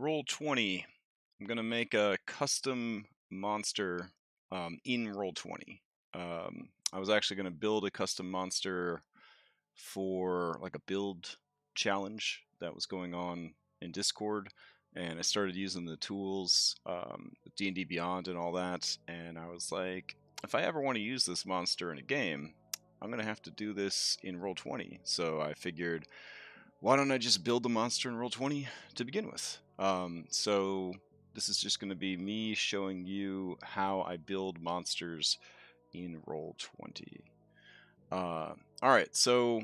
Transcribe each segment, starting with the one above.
roll 20. I'm going to make a custom monster um, in roll 20. Um, I was actually going to build a custom monster for like a build challenge that was going on in Discord, and I started using the tools, um, D&D Beyond and all that, and I was like, if I ever want to use this monster in a game, I'm going to have to do this in roll 20. So I figured, why don't I just build the monster in roll 20 to begin with? Um, so this is just going to be me showing you how I build monsters in roll 20. Uh, all right, so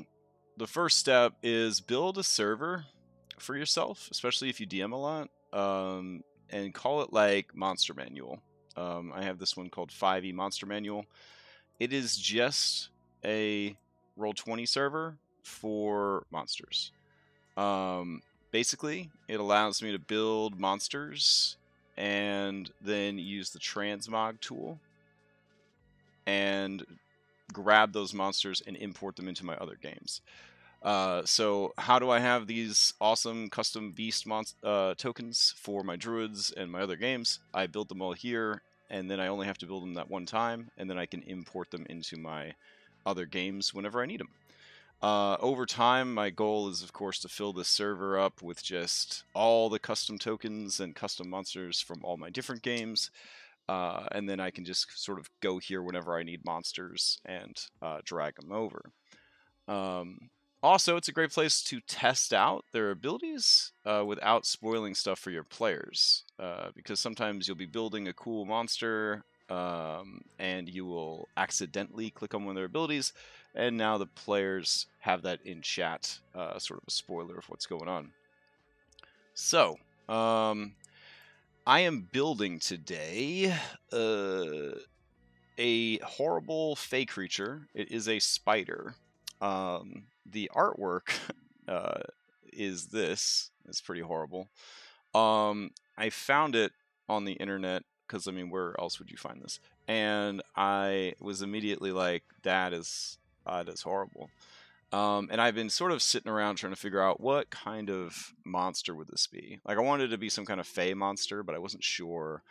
the first step is build a server for yourself, especially if you DM a lot, um, and call it like Monster Manual. Um, I have this one called 5e Monster Manual. It is just a Roll20 server for monsters. Um, basically, it allows me to build monsters and then use the transmog tool and grab those monsters and import them into my other games. Uh, so how do I have these awesome custom beast uh, tokens for my druids and my other games? I build them all here, and then I only have to build them that one time, and then I can import them into my other games whenever I need them. Uh, over time, my goal is, of course, to fill this server up with just all the custom tokens and custom monsters from all my different games. Uh, and then I can just sort of go here whenever I need monsters and uh, drag them over. Um, also, it's a great place to test out their abilities uh, without spoiling stuff for your players. Uh, because sometimes you'll be building a cool monster um, and you will accidentally click on one of their abilities, and now the players have that in chat, uh, sort of a spoiler of what's going on. So, um, I am building today uh, a horrible fey creature. It is a spider. Um, the artwork uh, is this. It's pretty horrible. Um, I found it on the internet because I mean, where else would you find this? And I was immediately like, that is that is horrible. Um, and I've been sort of sitting around trying to figure out what kind of monster would this be. Like I wanted it to be some kind of fey monster, but I wasn't sure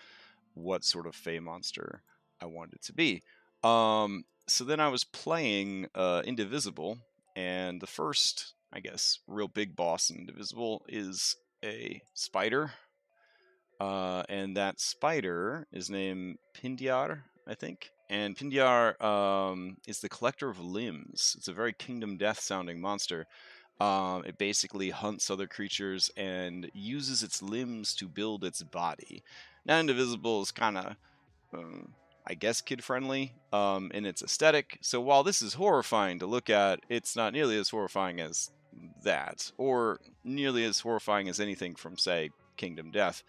what sort of fey monster I wanted it to be. Um, so then I was playing uh, Indivisible, and the first, I guess, real big boss in Indivisible is a spider uh, and that spider is named Pindyar, I think. And Pindyar um, is the collector of limbs. It's a very Kingdom Death sounding monster. Um, it basically hunts other creatures and uses its limbs to build its body. Now, Indivisible is kind of, um, I guess, kid friendly um, in its aesthetic. So while this is horrifying to look at, it's not nearly as horrifying as that, or nearly as horrifying as anything from, say, Kingdom Death.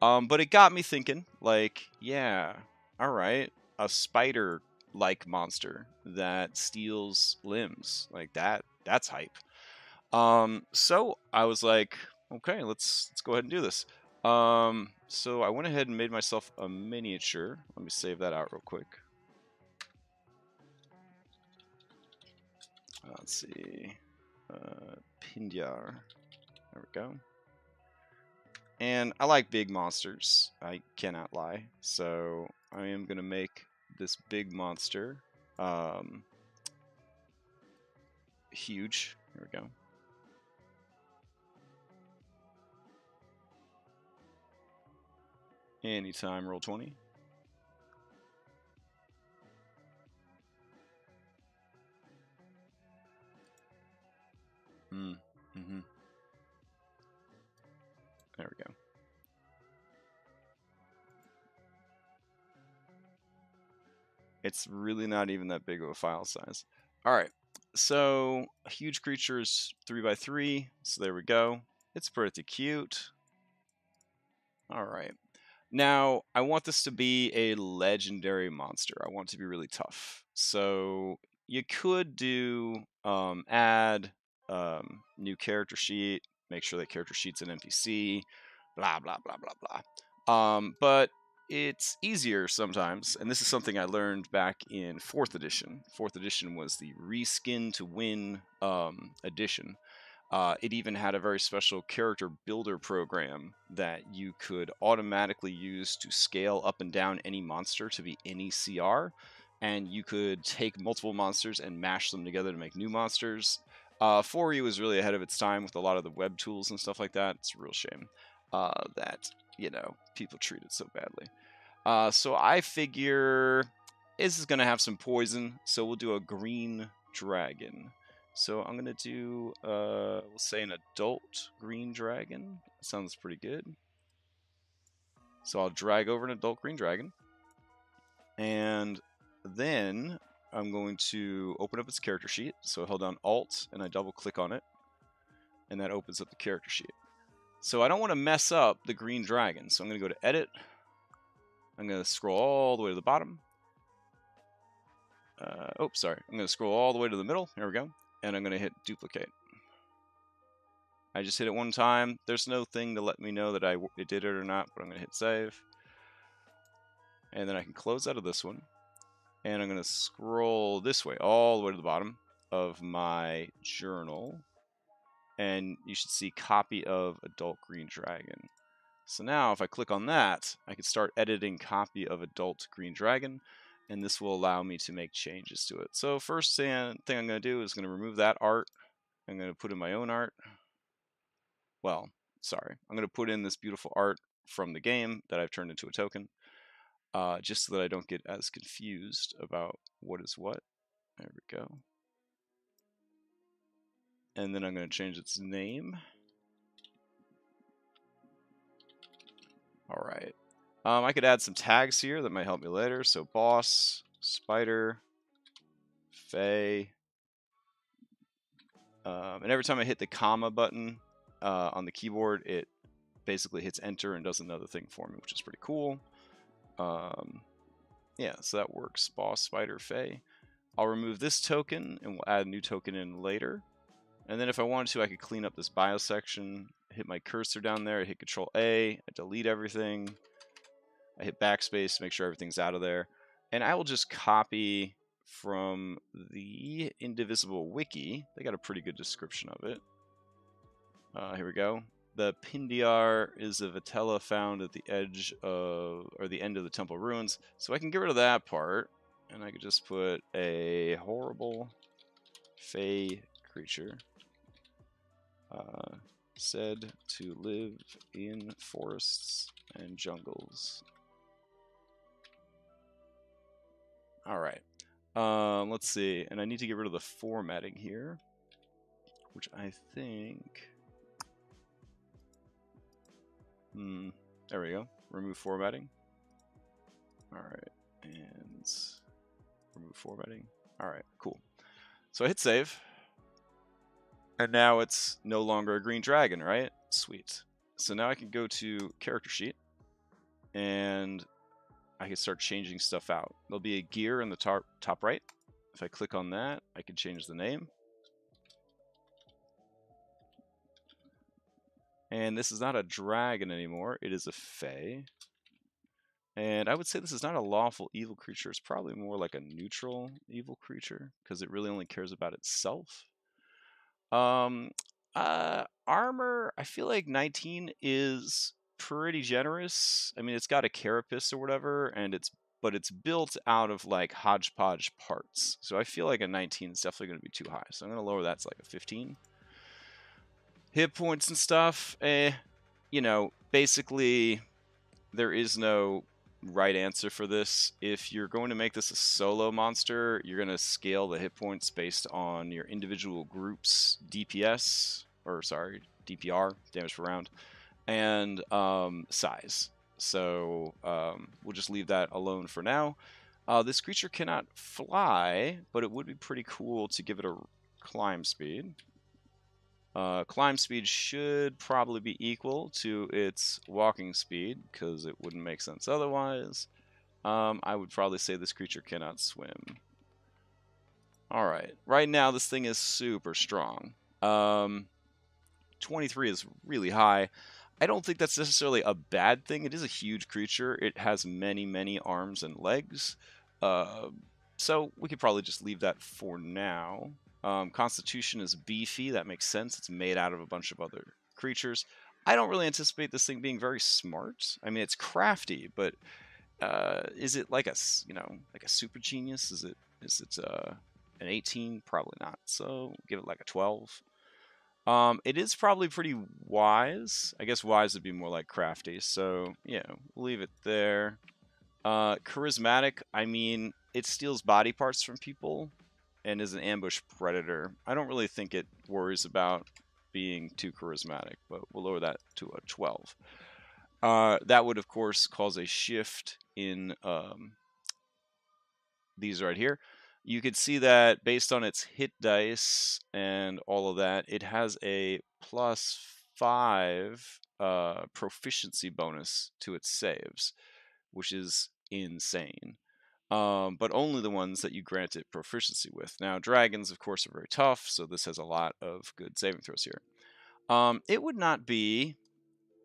Um, but it got me thinking, like, yeah, all right, a spider like monster that steals limbs. Like that that's hype. Um, so I was like, okay, let's let's go ahead and do this. Um, so I went ahead and made myself a miniature. Let me save that out real quick. Let's see. Uh, Pindyar. There we go. And I like big monsters. I cannot lie. So I am going to make this big monster um, huge. Here we go. Anytime, roll 20. Mm, mm-hmm. There we go. It's really not even that big of a file size. All right, so huge creature is 3 by 3 so there we go. It's pretty cute. All right. Now, I want this to be a legendary monster. I want it to be really tough. So you could do um, add um, new character sheet, make sure that character sheet's an NPC, blah, blah, blah, blah, blah. Um, but it's easier sometimes, and this is something I learned back in fourth edition. Fourth edition was the reskin to win um, edition. Uh, it even had a very special character builder program that you could automatically use to scale up and down any monster to be any CR. And you could take multiple monsters and mash them together to make new monsters. Uh, 4E was really ahead of its time with a lot of the web tools and stuff like that. It's a real shame uh, that, you know, people treat it so badly. Uh, so I figure this is going to have some poison, so we'll do a green dragon. So I'm going to do, uh, we'll say an adult green dragon. Sounds pretty good. So I'll drag over an adult green dragon. And then I'm going to open up its character sheet. So I hold down Alt and I double click on it. And that opens up the character sheet. So I don't want to mess up the green dragon. So I'm going to go to Edit. I'm going to scroll all the way to the bottom. Uh, oh, sorry. I'm going to scroll all the way to the middle. Here we go and I'm going to hit duplicate. I just hit it one time. There's no thing to let me know that I it did it or not, but I'm going to hit save. And then I can close out of this one. And I'm going to scroll this way, all the way to the bottom of my journal. And you should see copy of Adult Green Dragon. So now if I click on that, I can start editing copy of Adult Green Dragon and this will allow me to make changes to it. So first thing, I'm going to do is going to remove that art. I'm going to put in my own art. Well, sorry. I'm going to put in this beautiful art from the game that I've turned into a token, uh, just so that I don't get as confused about what is what. There we go. And then I'm going to change its name. All right. Um, I could add some tags here that might help me later. So boss, spider, Fae. Um, and every time I hit the comma button uh, on the keyboard, it basically hits enter and does another thing for me, which is pretty cool. Um, yeah, so that works. Boss, spider, Fae. I'll remove this token and we'll add a new token in later. And then if I wanted to, I could clean up this bio section, hit my cursor down there, I hit Control A, delete everything. I hit backspace to make sure everything's out of there. And I will just copy from the Indivisible Wiki. They got a pretty good description of it. Uh, here we go. The Pindiar is a Vitella found at the edge of, or the end of the temple ruins. So I can get rid of that part, and I could just put a horrible Fey creature. Uh, said to live in forests and jungles. All right. Um, let's see. And I need to get rid of the formatting here, which I think... Hmm. There we go. Remove formatting. All right. And remove formatting. All right. Cool. So I hit save. And now it's no longer a green dragon, right? Sweet. So now I can go to character sheet and I can start changing stuff out. There'll be a gear in the top, top right. If I click on that, I can change the name. And this is not a dragon anymore. It is a fae. And I would say this is not a lawful evil creature. It's probably more like a neutral evil creature because it really only cares about itself. Um, uh, armor, I feel like 19 is pretty generous. I mean, it's got a carapace or whatever, and it's but it's built out of like hodgepodge parts. So I feel like a 19 is definitely going to be too high. So I'm going to lower that to like a 15. Hit points and stuff, eh, you know, basically there is no right answer for this. If you're going to make this a solo monster, you're going to scale the hit points based on your individual group's DPS, or sorry, DPR, damage per round and um, size. So um, we'll just leave that alone for now. Uh, this creature cannot fly, but it would be pretty cool to give it a climb speed. Uh, climb speed should probably be equal to its walking speed, because it wouldn't make sense otherwise. Um, I would probably say this creature cannot swim. Alright, right now this thing is super strong. Um, 23 is really high. I don't think that's necessarily a bad thing. It is a huge creature. It has many, many arms and legs. Uh, so we could probably just leave that for now. Um, Constitution is beefy. That makes sense. It's made out of a bunch of other creatures. I don't really anticipate this thing being very smart. I mean, it's crafty, but uh, is it like a you know like a super genius? Is it is it uh, an 18? Probably not. So give it like a 12. Um, it is probably pretty wise. I guess wise would be more like crafty. So yeah, leave it there. Uh, charismatic. I mean, it steals body parts from people and is an ambush predator. I don't really think it worries about being too charismatic, but we'll lower that to a 12. Uh, that would, of course, cause a shift in um, these right here. You could see that based on its hit dice and all of that, it has a plus five uh, proficiency bonus to its saves, which is insane. Um, but only the ones that you grant it proficiency with. Now, dragons, of course, are very tough, so this has a lot of good saving throws here. Um, it would not be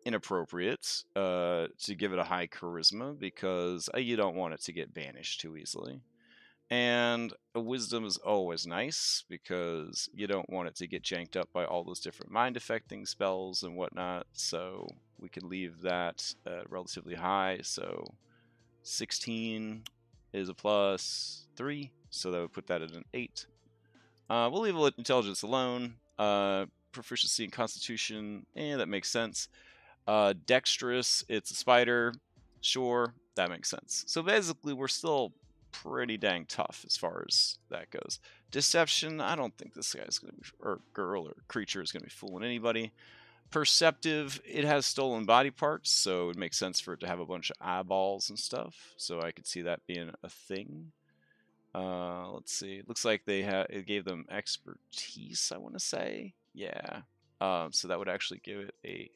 inappropriate uh, to give it a high charisma because uh, you don't want it to get banished too easily. And a wisdom is always nice because you don't want it to get janked up by all those different mind affecting spells and whatnot. So we can leave that uh, relatively high. So 16 is a plus 3, so that would put that at an 8. Uh, we'll leave intelligence alone. Uh, proficiency in constitution, eh, that makes sense. Uh, dexterous, it's a spider. Sure, that makes sense. So basically, we're still pretty dang tough as far as that goes. Deception, I don't think this guy's going to be, or girl or creature is going to be fooling anybody. Perceptive, it has stolen body parts, so it makes sense for it to have a bunch of eyeballs and stuff. So I could see that being a thing. Uh, let's see. It looks like they have it gave them expertise. I want to say, yeah. Um, so that would actually give it a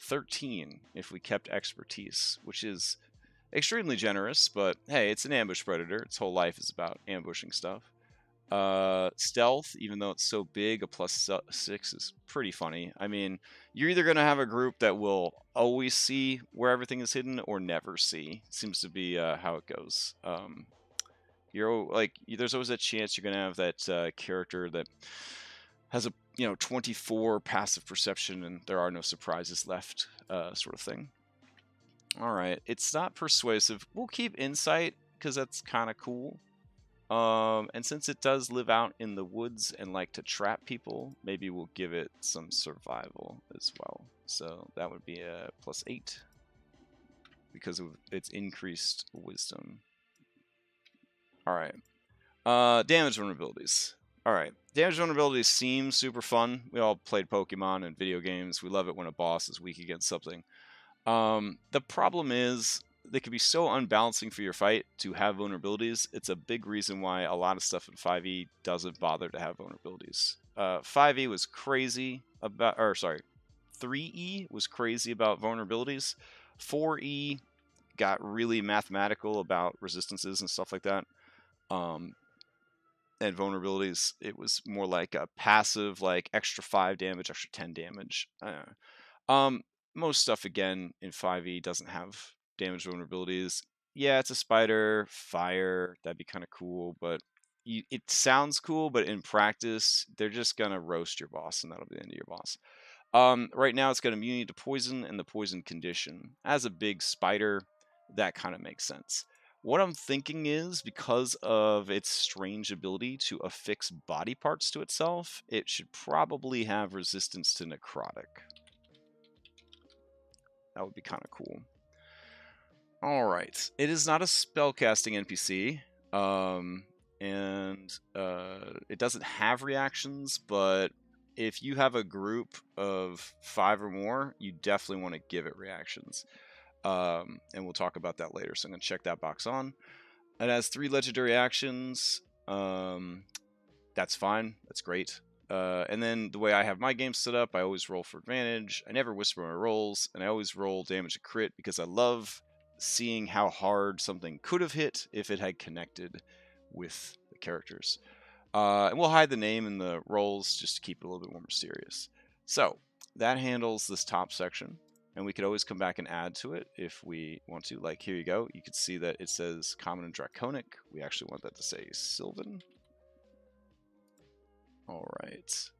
13 if we kept expertise, which is extremely generous. But hey, it's an ambush predator. Its whole life is about ambushing stuff. Uh, stealth, even though it's so big, a plus six is pretty funny. I mean, you're either going to have a group that will always see where everything is hidden or never see. Seems to be uh, how it goes. Um, you're like, there's always a chance you're going to have that uh, character that has a you know 24 passive perception and there are no surprises left, uh, sort of thing. All right, it's not persuasive. We'll keep insight because that's kind of cool. Um, and since it does live out in the woods and like to trap people, maybe we'll give it some survival as well. So that would be a plus eight because of its increased wisdom. All right. Uh, damage vulnerabilities. All right. Damage vulnerabilities seem super fun. We all played Pokemon and video games. We love it when a boss is weak against something. Um, the problem is they can be so unbalancing for your fight to have vulnerabilities. It's a big reason why a lot of stuff in 5e doesn't bother to have vulnerabilities. Uh, 5e was crazy about, or sorry, 3e was crazy about vulnerabilities. 4e got really mathematical about resistances and stuff like that. Um, and vulnerabilities, it was more like a passive, like extra 5 damage, extra 10 damage. Um, most stuff, again, in 5e doesn't have damage vulnerabilities. Yeah, it's a spider, fire, that'd be kind of cool, but you, it sounds cool, but in practice, they're just gonna roast your boss, and that'll be the end of your boss. Um, right now, it's got immunity to poison and the poison condition. As a big spider, that kind of makes sense. What I'm thinking is because of its strange ability to affix body parts to itself, it should probably have resistance to necrotic. That would be kind of cool. All right. It is not a spellcasting NPC. Um, and uh, it doesn't have reactions, but if you have a group of five or more, you definitely want to give it reactions. Um, and we'll talk about that later. So I'm going to check that box on. It has three legendary actions. Um, that's fine. That's great. Uh, and then the way I have my game set up, I always roll for advantage. I never whisper my rolls, and I always roll damage to crit because I love seeing how hard something could have hit if it had connected with the characters. Uh, and we'll hide the name in the rolls just to keep it a little bit more mysterious. So that handles this top section, and we could always come back and add to it if we want to. Like here you go, you can see that it says Common and Draconic. We actually want that to say Sylvan. All right.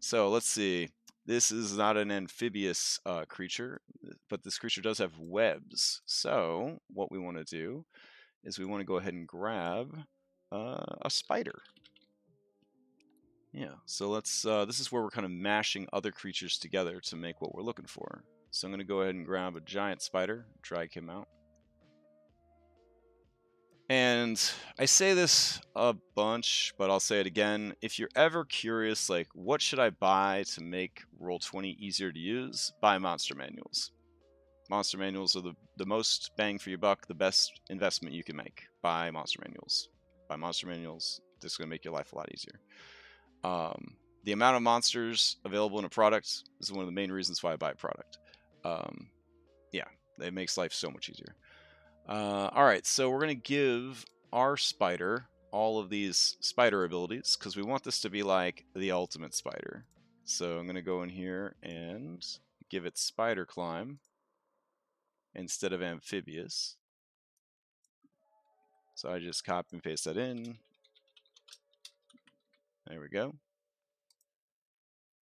So let's see. This is not an amphibious uh, creature, but this creature does have webs. So what we want to do is we want to go ahead and grab uh, a spider. Yeah, so let's, uh, this is where we're kind of mashing other creatures together to make what we're looking for. So I'm going to go ahead and grab a giant spider, drag him out. And I say this a bunch, but I'll say it again. If you're ever curious, like, what should I buy to make Roll20 easier to use? Buy monster manuals. Monster manuals are the, the most bang for your buck, the best investment you can make. Buy monster manuals. Buy monster manuals. This is going to make your life a lot easier. Um, the amount of monsters available in a product is one of the main reasons why I buy a product. Um, yeah, it makes life so much easier. Uh, all right, so we're going to give our spider all of these spider abilities because we want this to be like the ultimate spider. So I'm going to go in here and give it spider climb instead of amphibious. So I just copy and paste that in. There we go.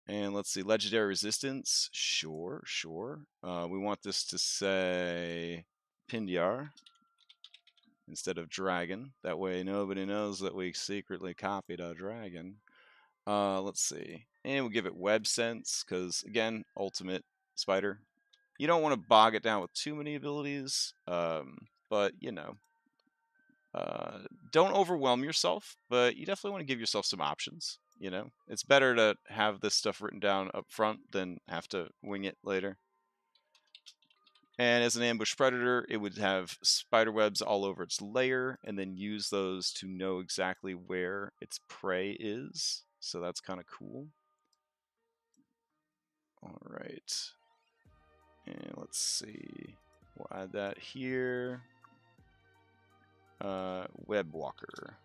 And let's see, legendary resistance. Sure, sure. Uh, we want this to say Pindyar instead of dragon. That way nobody knows that we secretly copied a dragon. Uh, let's see. And we'll give it web sense, because again, ultimate spider. You don't want to bog it down with too many abilities, um, but you know. Uh, don't overwhelm yourself, but you definitely want to give yourself some options. You know, it's better to have this stuff written down up front than have to wing it later. And as an ambush predator, it would have spider webs all over its lair and then use those to know exactly where its prey is. So that's kind of cool. All right. And let's see. We'll add that here. Uh, web walker.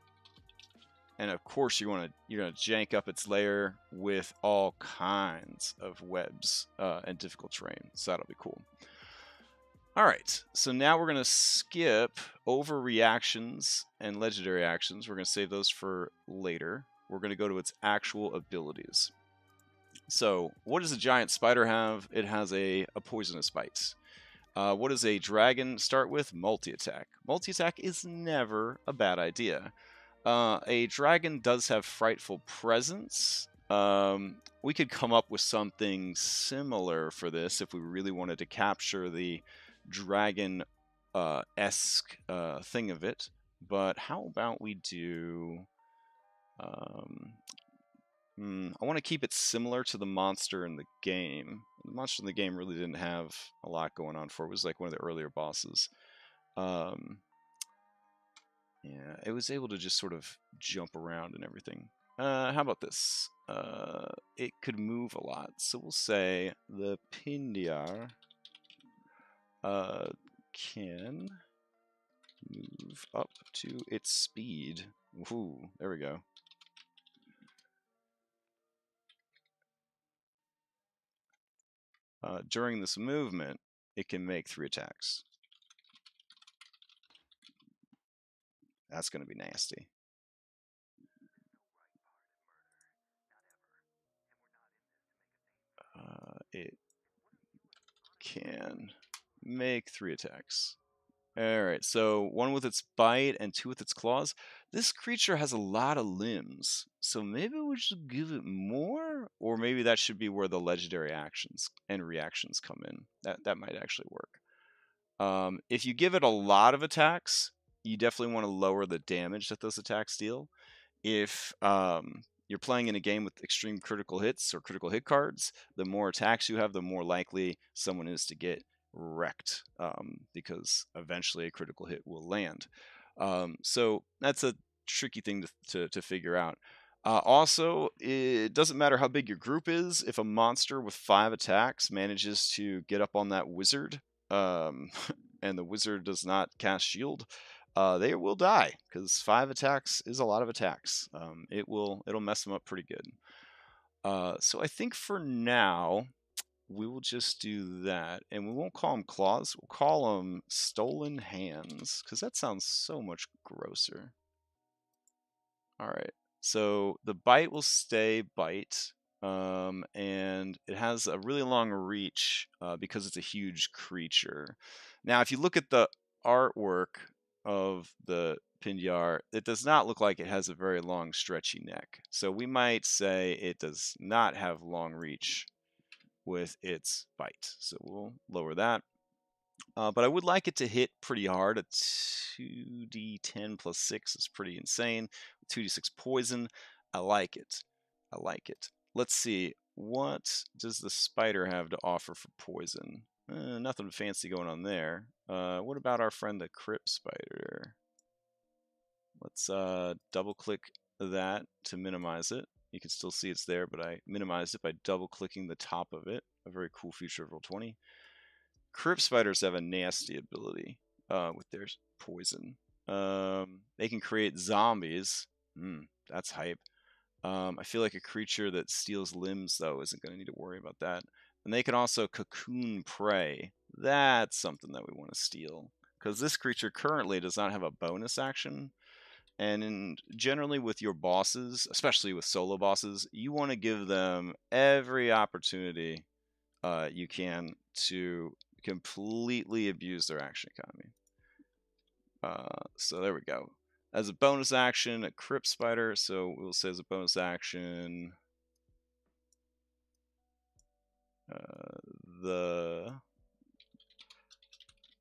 And of course, you want to you're gonna jank up its layer with all kinds of webs uh, and difficult terrain. So that'll be cool. All right, so now we're going to skip over reactions and legendary actions. We're going to save those for later. We're going to go to its actual abilities. So, what does a giant spider have? It has a, a poisonous bite. Uh, what does a dragon start with? Multi attack. Multi attack is never a bad idea. Uh, a dragon does have frightful presence. Um, we could come up with something similar for this if we really wanted to capture the dragon uh, esque uh, thing of it. But how about we do? Um, hmm, I want to keep it similar to the monster in the game. The monster in the game really didn't have a lot going on for it. It was like one of the earlier bosses. Um, yeah, it was able to just sort of jump around and everything. Uh, how about this? Uh, it could move a lot. So we'll say the Pindyar uh, can move up to its speed. Ooh, there we go. Uh, during this movement, it can make three attacks. That's going to be nasty. Uh, it can make three attacks. Alright, so one with its bite and two with its claws. This creature has a lot of limbs, so maybe we should give it more? Or maybe that should be where the legendary actions and reactions come in. That, that might actually work. Um, if you give it a lot of attacks, you definitely want to lower the damage that those attacks deal. If um, you're playing in a game with extreme critical hits or critical hit cards, the more attacks you have, the more likely someone is to get wrecked um, because eventually a critical hit will land. Um, so that's a tricky thing to, to, to figure out. Uh, also, it doesn't matter how big your group is. If a monster with five attacks manages to get up on that wizard, um, and the wizard does not cast shield, uh, they will die because five attacks is a lot of attacks. Um, it will it'll mess them up pretty good. Uh, so I think for now, we will just do that. And we won't call them claws. We'll call them stolen hands because that sounds so much grosser. All right. So the bite will stay bite, um, and it has a really long reach uh, because it's a huge creature. Now, if you look at the artwork of the Pindyar, it does not look like it has a very long, stretchy neck. So we might say it does not have long reach with its bite. So we'll lower that. Uh, but I would like it to hit pretty hard. A 2d10 plus 6 is pretty insane. 2d6 poison. I like it. I like it. Let's see. What does the spider have to offer for poison? Uh, nothing fancy going on there. Uh, what about our friend the crypt spider? Let's uh, double click that to minimize it. You can still see it's there, but I minimized it by double clicking the top of it. A very cool feature of Roll20. Crypt spiders have a nasty ability uh, with their poison. Um, they can create zombies. Mm, that's hype. Um, I feel like a creature that steals limbs, though, isn't going to need to worry about that. And they can also cocoon prey. That's something that we want to steal. Because this creature currently does not have a bonus action. And generally with your bosses, especially with solo bosses, you want to give them every opportunity uh, you can to completely abuse their action economy. Uh, so there we go. As a bonus action, a Crypt Spider. So we'll say as a bonus action, uh, the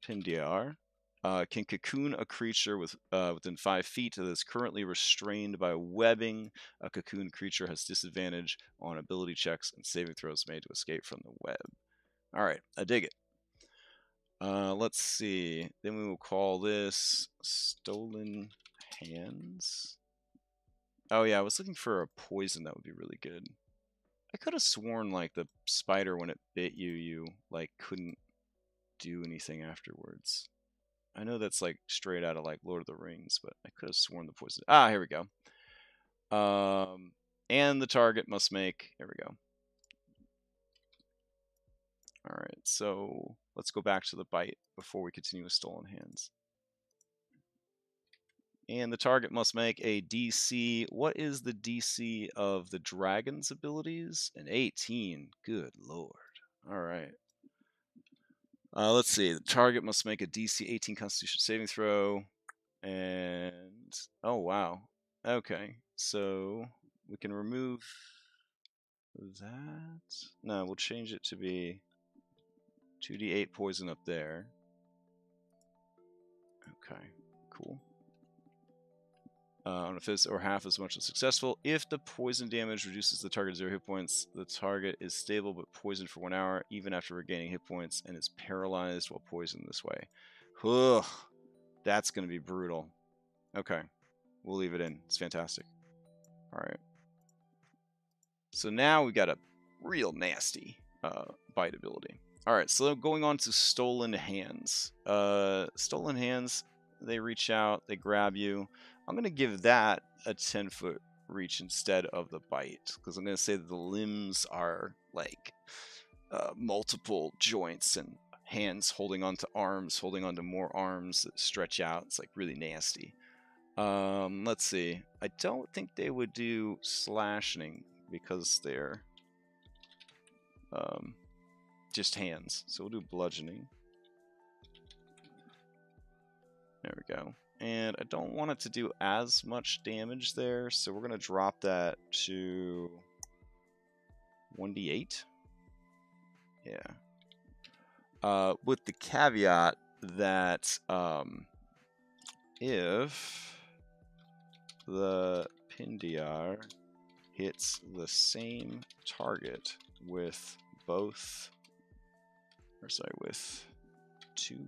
Pindyar uh, can cocoon a creature with uh, within five feet that is currently restrained by webbing. A cocoon creature has disadvantage on ability checks and saving throws made to escape from the web. All right, I dig it. Uh, let's see. Then we will call this Stolen Hands. Oh yeah, I was looking for a poison that would be really good. I could have sworn like the spider when it bit you, you like couldn't do anything afterwards. I know that's like straight out of like Lord of the Rings, but I could have sworn the poison. Ah, here we go. Um, and the target must make. Here we go. All right, so let's go back to the bite before we continue with stolen hands. And the target must make a DC. What is the DC of the dragon's abilities? An 18. Good lord. All right. Uh, let's see. The target must make a DC 18 Constitution saving throw. And. Oh, wow. Okay. So we can remove that. No, we'll change it to be 2d8 poison up there. Okay, cool. Uh, if it's or half as much as successful. If the poison damage reduces the target zero hit points, the target is stable but poisoned for one hour, even after regaining hit points, and is paralyzed while poisoned this way. Ugh, that's going to be brutal. Okay, we'll leave it in. It's fantastic. All right. So now we've got a real nasty uh, bite ability. All right, so going on to stolen hands. Uh, stolen hands, they reach out, they grab you. I'm going to give that a 10 foot reach instead of the bite because I'm going to say the limbs are like uh, multiple joints and hands holding onto arms, holding onto more arms that stretch out. It's like really nasty. Um, let's see. I don't think they would do slashing because they're um, just hands. So we'll do bludgeoning. There we go. And I don't want it to do as much damage there, so we're going to drop that to 1d8. Yeah. Uh, with the caveat that um, if the Pindyar hits the same target with both or sorry, with two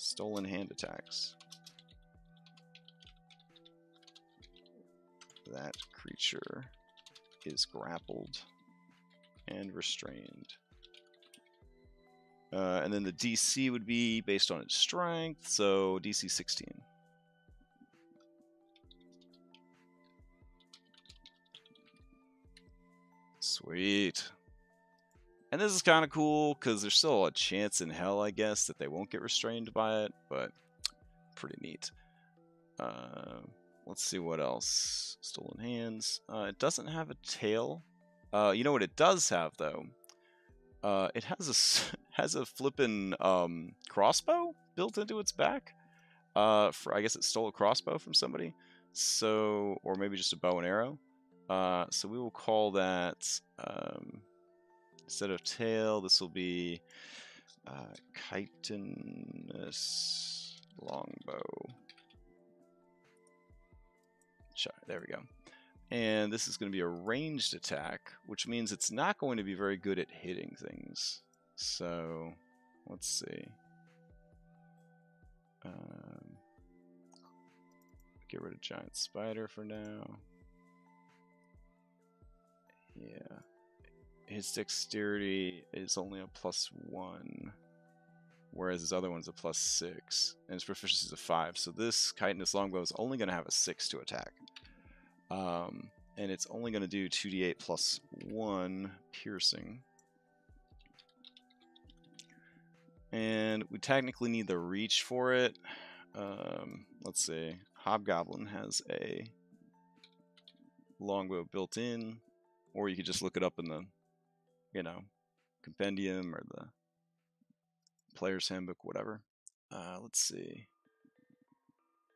stolen hand attacks. That creature is grappled and restrained. Uh, and then the DC would be based on its strength, so DC 16. Sweet. And this is kind of cool because there's still a chance in hell, I guess, that they won't get restrained by it, but pretty neat. Uh, let's see what else. Stolen Hands. Uh, it doesn't have a tail. Uh, you know what it does have though? Uh, it has a has a flippin' um, crossbow built into its back. Uh, for I guess it stole a crossbow from somebody. So, or maybe just a bow and arrow. Uh, so we will call that um, instead of tail. This will be uh, chitinous longbow. There we go. And this is going to be a ranged attack, which means it's not going to be very good at hitting things. So, let's see. Um, get rid of giant spider for now. Yeah. His dexterity is only a plus one, whereas his other one's a plus six, and his proficiency is a five. So this chitinous longbow is only going to have a six to attack. Um, and it's only going to do 2d8 plus 1 piercing. And we technically need the reach for it. Um, let's see. Hobgoblin has a longbow built in, or you could just look it up in the, you know, compendium or the player's handbook, whatever. Uh, let's see.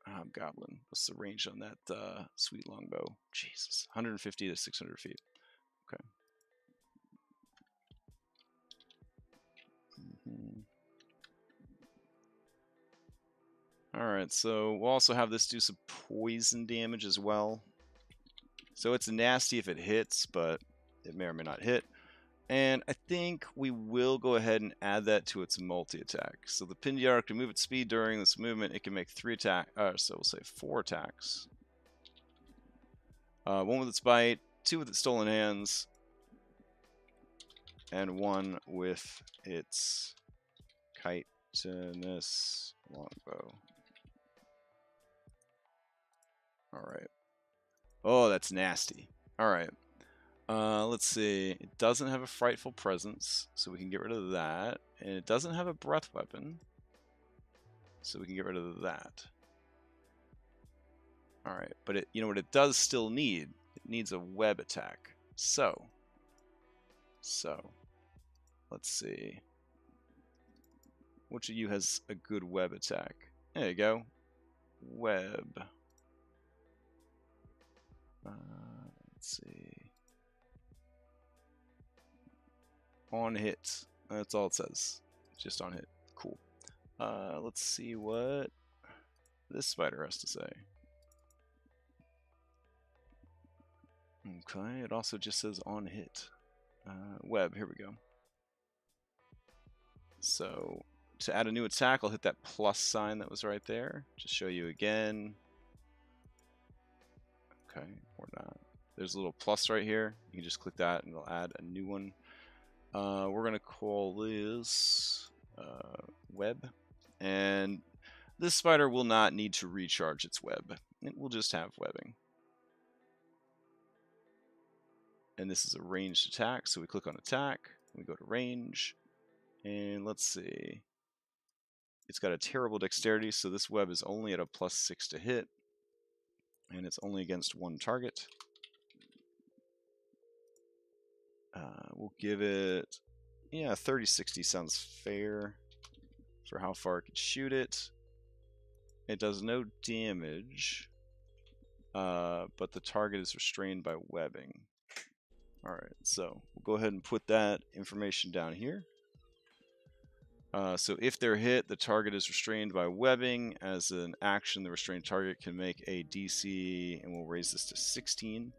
Hobgoblin. What's the range on that uh, sweet longbow? Jesus, 150 to 600 feet. Okay. Mm-hmm. All right, so we'll also have this do some poison damage as well. So it's nasty if it hits, but it may or may not hit. And I think we will go ahead and add that to its multi-attack. So the Pindyar can move its speed during this movement. It can make three attack, uh, so we'll say four attacks. Uh, one with its bite, two with its stolen hands, and one with its chitinous longbow. Alright. Oh, that's nasty. Alright. Uh, let's see. It doesn't have a frightful presence, so we can get rid of that. And it doesn't have a breath weapon, so we can get rid of that. All right, but it, you know what it does still need? It needs a web attack. So, so, let's see. Which of you has a good web attack? There you go. Web. Uh, let's see. On hit. That's all it says. Just on hit. Cool. Uh, let's see what this spider has to say. Okay, it also just says on hit. Uh, web, here we go. So, to add a new attack, I'll hit that plus sign that was right there. Just show you again. Okay, or not. There's a little plus right here. You can just click that and it'll add a new one. Uh, we're going to call this uh, web. And this spider will not need to recharge its web. It will just have webbing. And this is a ranged attack, so we click on attack, we go to range, and let's see. It's got a terrible dexterity, so this web is only at a plus 6 to hit, and it's only against one target. Uh, we'll give it, yeah, 3060 sounds fair for how far it could shoot it. It does no damage, uh, but the target is restrained by webbing. Alright, so we'll go ahead and put that information down here. Uh, so if they're hit, the target is restrained by webbing. As an action, the restrained target can make a DC, and we'll raise this to 16.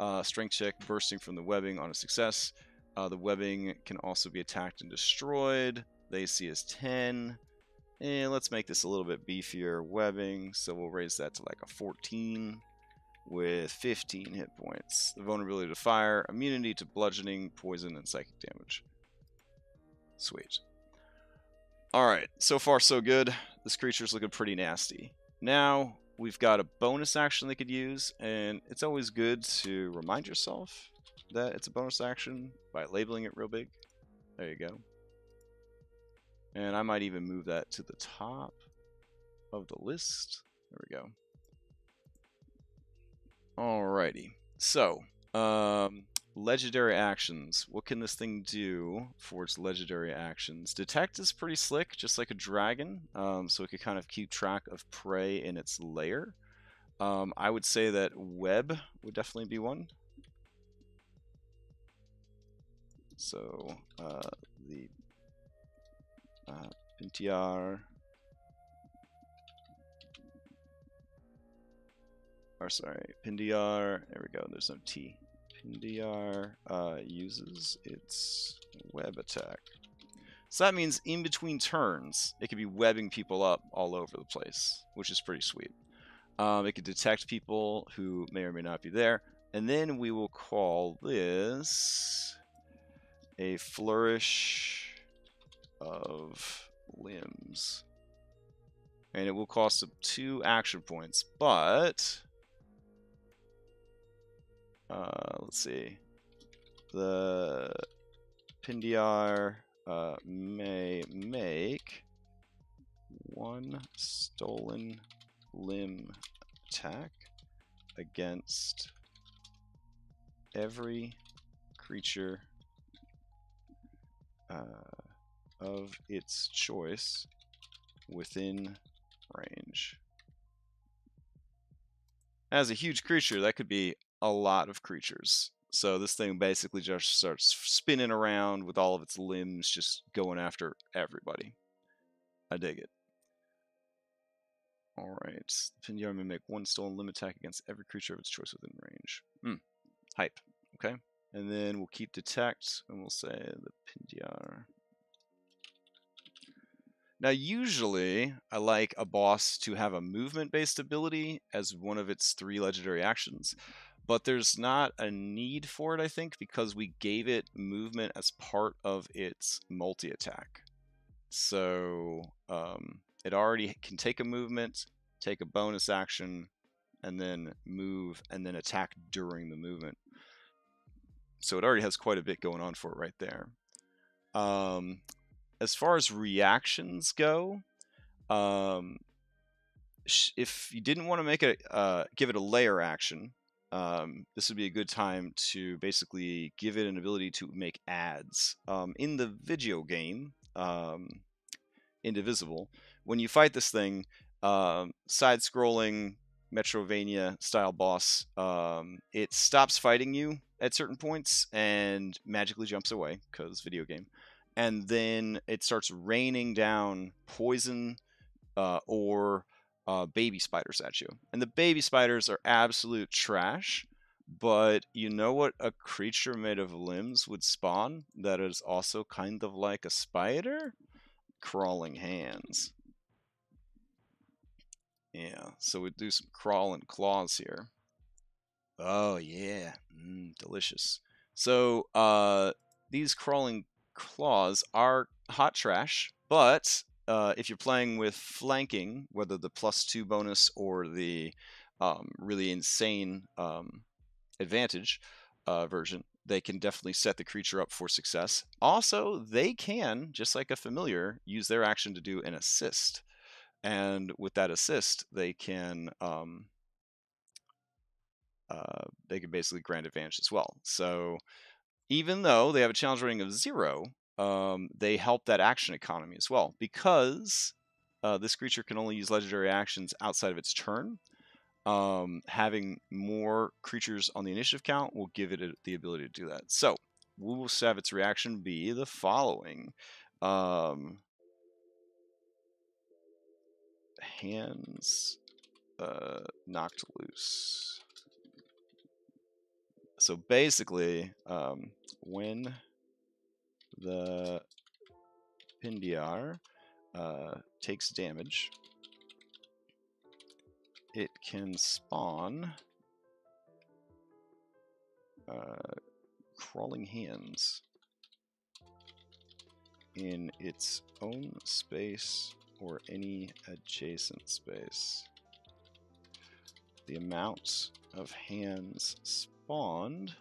Uh, strength check bursting from the webbing on a success. Uh, the webbing can also be attacked and destroyed. The AC is 10. And let's make this a little bit beefier webbing. So we'll raise that to like a 14 with 15 hit points. The vulnerability to fire, immunity to bludgeoning, poison, and psychic damage. Sweet. Alright, so far so good. This creature's looking pretty nasty. Now, we've got a bonus action they could use, and it's always good to remind yourself that it's a bonus action by labeling it real big. There you go. And I might even move that to the top of the list. There we go. Alrighty. So, um, legendary actions. What can this thing do for its legendary actions? Detect is pretty slick, just like a dragon, um, so it could kind of keep track of prey in its lair. Um, I would say that web would definitely be one. So uh, the uh, or sorry, Pindiar, there we go, there's no T. Pindiar uh, uses its web attack. So that means in between turns, it could be webbing people up all over the place, which is pretty sweet. Um, it can detect people who may or may not be there. And then we will call this a flourish of limbs. And it will cost two action points, but uh, let's see. The Pindiar uh, may make one stolen limb attack against every creature uh, of its choice within range. As a huge creature, that could be a lot of creatures. So this thing basically just starts spinning around with all of its limbs just going after everybody. I dig it. Alright. Pindiar may make one stolen limb attack against every creature of its choice within range. Hmm. Hype. Okay. And then we'll keep detect and we'll say the Pindiar. Now, usually, I like a boss to have a movement-based ability as one of its three legendary actions but there's not a need for it, I think, because we gave it movement as part of its multi attack. So um, it already can take a movement, take a bonus action, and then move and then attack during the movement. So it already has quite a bit going on for it right there. Um, as far as reactions go, um, if you didn't want to make it, uh, give it a lair action, um, this would be a good time to basically give it an ability to make ads. Um, in the video game, um, Indivisible, when you fight this thing, um, side scrolling Metroidvania style boss, um, it stops fighting you at certain points and magically jumps away because video game. And then it starts raining down poison uh, or uh, baby spiders at you. And the baby spiders are absolute trash. But you know what a creature made of limbs would spawn that is also kind of like a spider? Crawling hands. Yeah, so we do some crawling claws here. Oh yeah, mm, delicious. So uh, these crawling claws are hot trash, but uh, if you're playing with flanking, whether the plus two bonus or the um, really insane um, advantage uh, version, they can definitely set the creature up for success. Also, they can, just like a familiar, use their action to do an assist. And with that assist, they can um, uh, they can basically grant advantage as well. So even though they have a challenge rating of zero, um, they help that action economy as well because uh, this creature can only use legendary actions outside of its turn. Um, having more creatures on the initiative count will give it a, the ability to do that. So we will have its reaction be the following. Um, hands uh, knocked loose. So basically, um, when the Pindiar uh, takes damage, it can spawn uh, crawling hands in its own space or any adjacent space. The amount of hands spawned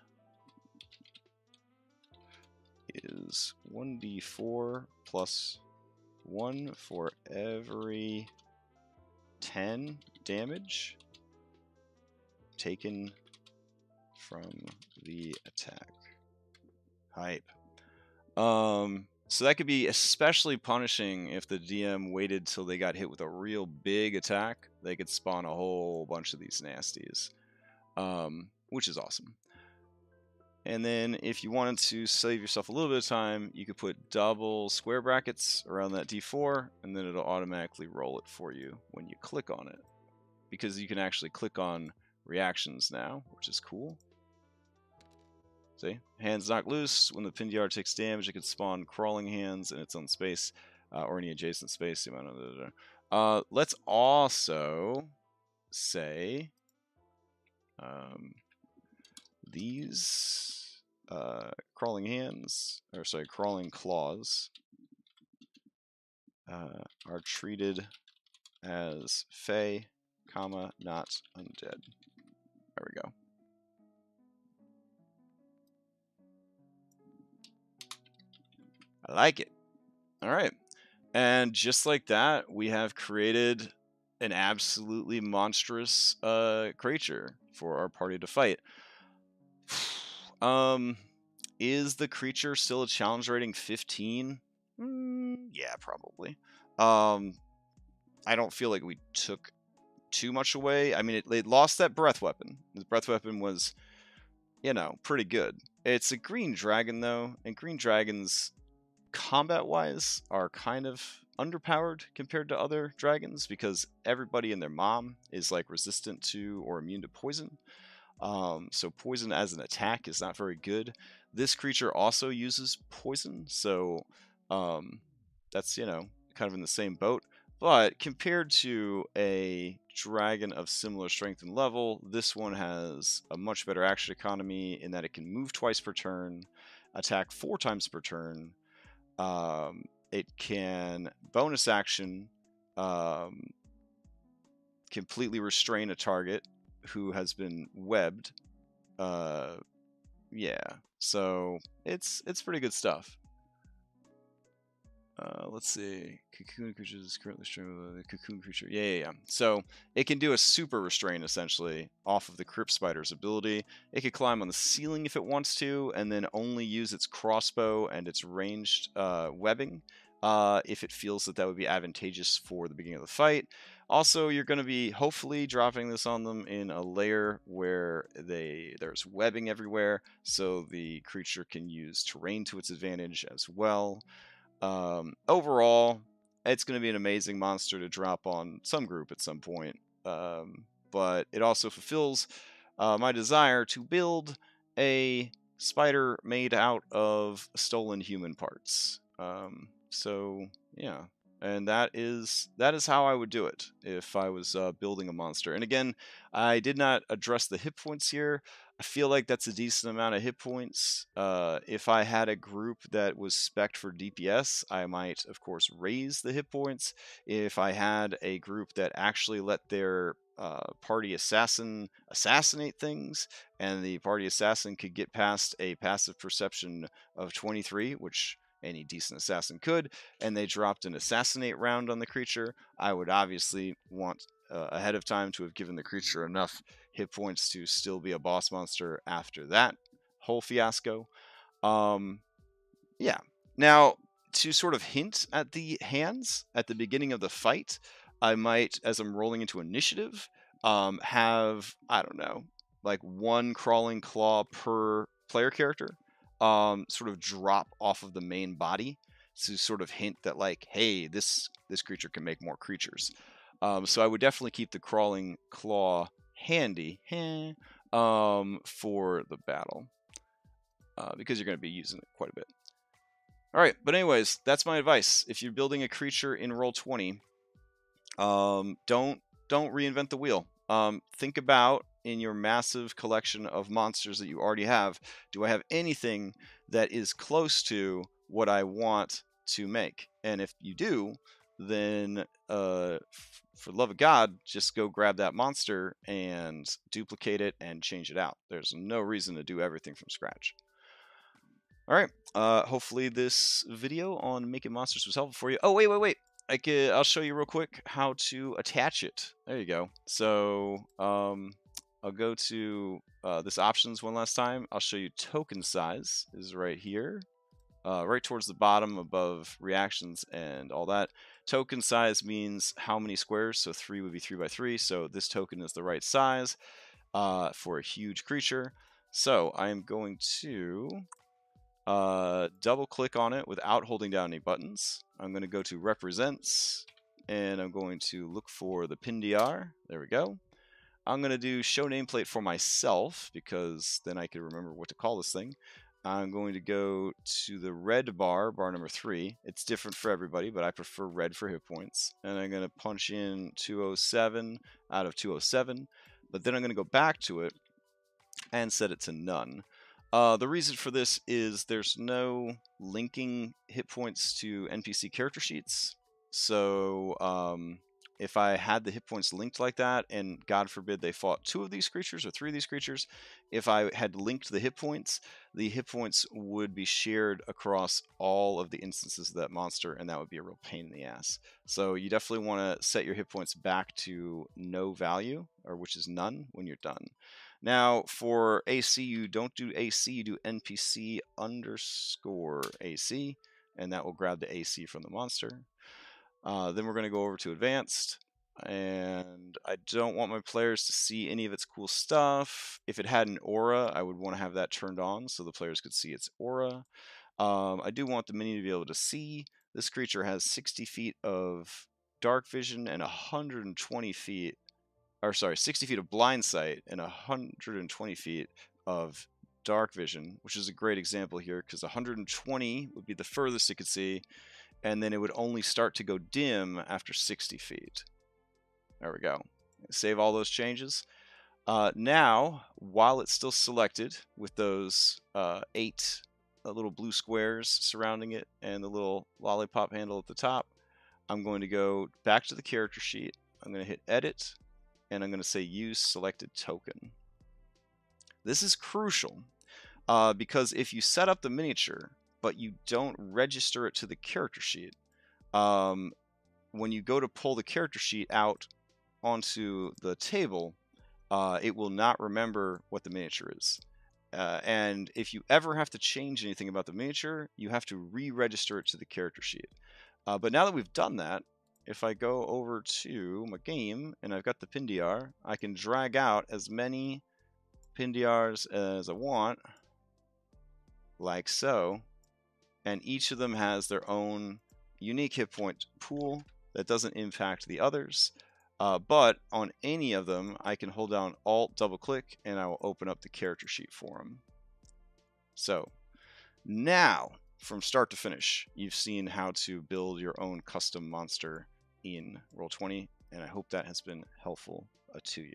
is 1d4 plus 1 for every 10 damage taken from the attack. Hype. Um, so that could be especially punishing if the DM waited till they got hit with a real big attack. They could spawn a whole bunch of these nasties, um, which is awesome. And then if you wanted to save yourself a little bit of time, you could put double square brackets around that D4, and then it'll automatically roll it for you when you click on it. Because you can actually click on reactions now, which is cool. See? Hands knocked loose. When the Pindyar takes damage, it can spawn crawling hands in its own space uh, or any adjacent space. Uh, let's also say um, these uh, crawling hands, or sorry, crawling claws, uh, are treated as fey, comma, not undead. There we go. I like it. All right. And just like that, we have created an absolutely monstrous uh, creature for our party to fight. Um, is the creature still a challenge rating 15? Mm, yeah, probably. Um, I don't feel like we took too much away. I mean, it, it lost that breath weapon. The breath weapon was, you know, pretty good. It's a green dragon though, and green dragons combat wise are kind of underpowered compared to other dragons because everybody and their mom is like resistant to or immune to poison. Um, so poison as an attack is not very good. This creature also uses poison, so um, that's you know kind of in the same boat. But compared to a dragon of similar strength and level, this one has a much better action economy in that it can move twice per turn, attack four times per turn, um, it can bonus action um, completely restrain a target who has been webbed. Uh, yeah, so it's it's pretty good stuff. Uh, let's see. Cocoon creature is currently streaming the cocoon creature. Yeah, yeah, yeah. So it can do a super restrain essentially off of the Crypt Spider's ability. It can climb on the ceiling if it wants to, and then only use its crossbow and its ranged uh, webbing uh, if it feels that that would be advantageous for the beginning of the fight. Also, you're going to be hopefully dropping this on them in a lair where they there's webbing everywhere, so the creature can use terrain to its advantage as well. Um, overall, it's going to be an amazing monster to drop on some group at some point. Um, but it also fulfills uh, my desire to build a spider made out of stolen human parts. Um, so yeah, and that is that is how I would do it if I was uh, building a monster. And again, I did not address the hit points here. I feel like that's a decent amount of hit points. Uh, if I had a group that was spec for DPS, I might, of course, raise the hit points. If I had a group that actually let their uh, party assassin assassinate things, and the party assassin could get past a passive perception of 23, which any decent assassin could, and they dropped an assassinate round on the creature, I would obviously want uh, ahead of time to have given the creature enough hit points to still be a boss monster after that whole fiasco. Um, yeah. Now, to sort of hint at the hands at the beginning of the fight, I might, as I'm rolling into initiative, um, have, I don't know, like one crawling claw per player character um, sort of drop off of the main body to sort of hint that like, hey, this this creature can make more creatures. Um, so I would definitely keep the crawling claw handy um, for the battle uh, because you're going to be using it quite a bit. All right, but anyways, that's my advice. If you're building a creature in roll 20, um, don't don't reinvent the wheel. Um, think about in your massive collection of monsters that you already have, do I have anything that is close to what I want to make? And if you do, then uh, for love of God, just go grab that monster and duplicate it and change it out. There's no reason to do everything from scratch. All right. Uh, hopefully this video on making monsters was helpful for you. Oh, wait, wait, wait. I could, I'll show you real quick how to attach it. There you go. So, um, I'll go to uh, this options one last time. I'll show you token size is right here, uh, right towards the bottom above reactions and all that. Token size means how many squares. So three would be three by three. So this token is the right size uh, for a huge creature. So I am going to uh, double click on it without holding down any buttons. I'm going to go to represents and I'm going to look for the PinDR. There we go. I'm going to do show nameplate for myself because then I can remember what to call this thing. I'm going to go to the red bar, bar number three. It's different for everybody, but I prefer red for hit points. And I'm going to punch in 207 out of 207. But then I'm going to go back to it and set it to none. Uh, the reason for this is there's no linking hit points to NPC character sheets. So um, if I had the hit points linked like that, and God forbid they fought two of these creatures or three of these creatures, if I had linked the hit points, the hit points would be shared across all of the instances of that monster, and that would be a real pain in the ass. So you definitely want to set your hit points back to no value, or which is none when you're done. Now, for AC, you don't do AC, you do NPC underscore AC, and that will grab the AC from the monster. Uh, then we're going to go over to advanced and I don't want my players to see any of its cool stuff. If it had an aura, I would want to have that turned on so the players could see its aura. Um, I do want the minion to be able to see. This creature has 60 feet of dark vision and 120 feet, or sorry, 60 feet of blind sight and 120 feet of dark vision, which is a great example here because 120 would be the furthest it could see, and then it would only start to go dim after 60 feet. There we go. Save all those changes. Uh, now, while it's still selected with those uh, eight uh, little blue squares surrounding it and the little lollipop handle at the top, I'm going to go back to the character sheet. I'm going to hit edit and I'm going to say use selected token. This is crucial uh, because if you set up the miniature but you don't register it to the character sheet. Um, when you go to pull the character sheet out onto the table, uh, it will not remember what the miniature is. Uh, and if you ever have to change anything about the miniature, you have to re-register it to the character sheet. Uh, but now that we've done that, if I go over to my game and I've got the PinDR, I can drag out as many PinDRs as I want, like so and each of them has their own unique hit point pool that doesn't impact the others. Uh, but on any of them, I can hold down Alt, double click, and I will open up the character sheet for them. So now, from start to finish, you've seen how to build your own custom monster in Roll20, and I hope that has been helpful uh, to you.